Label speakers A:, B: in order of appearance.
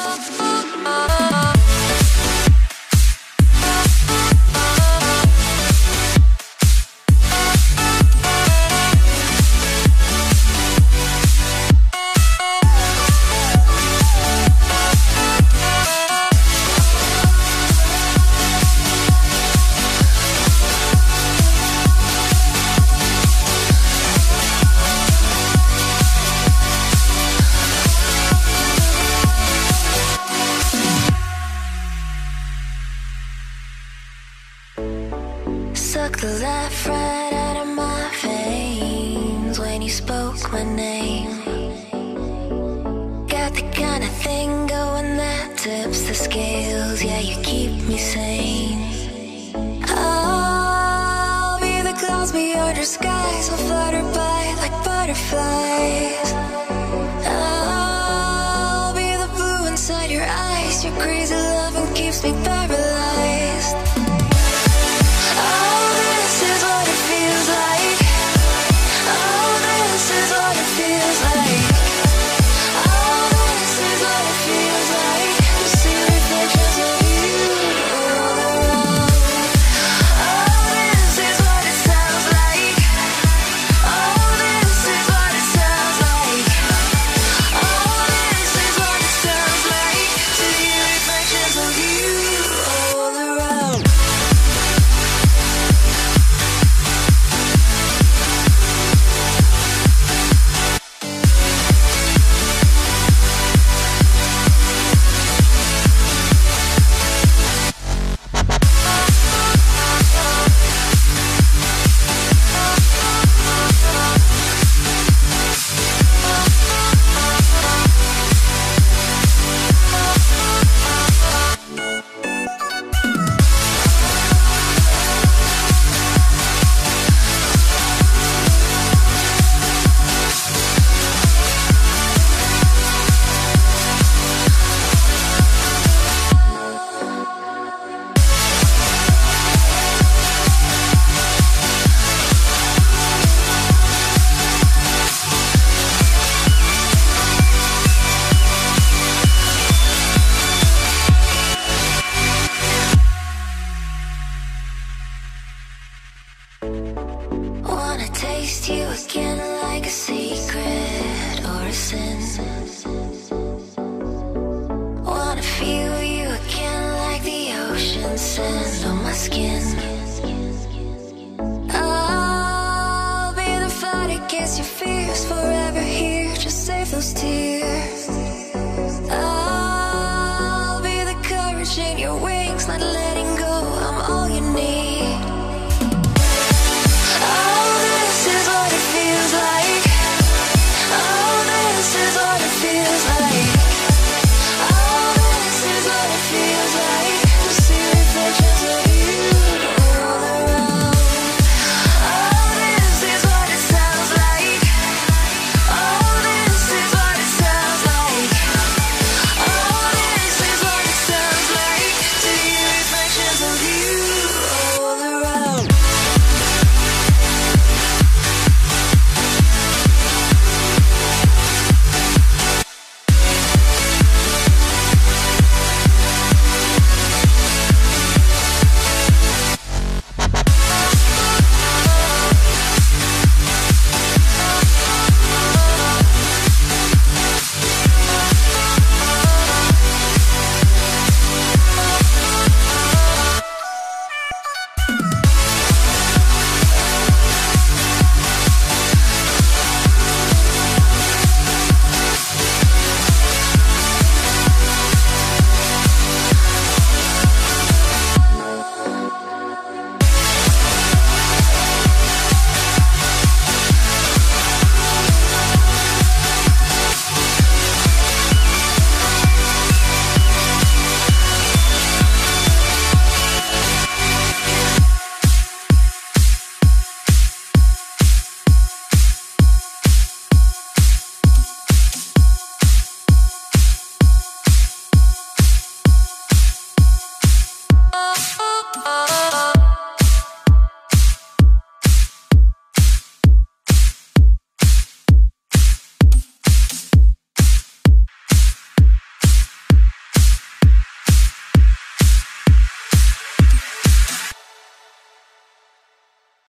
A: oh, oh. took the life right out of my veins when you spoke my name. Got the kind of thing going that tips the scales, yeah, you keep me sane. I'll be the clouds beyond your skies, we'll flutter by like butterflies. tears. I'll be the courage in your wings, not letting.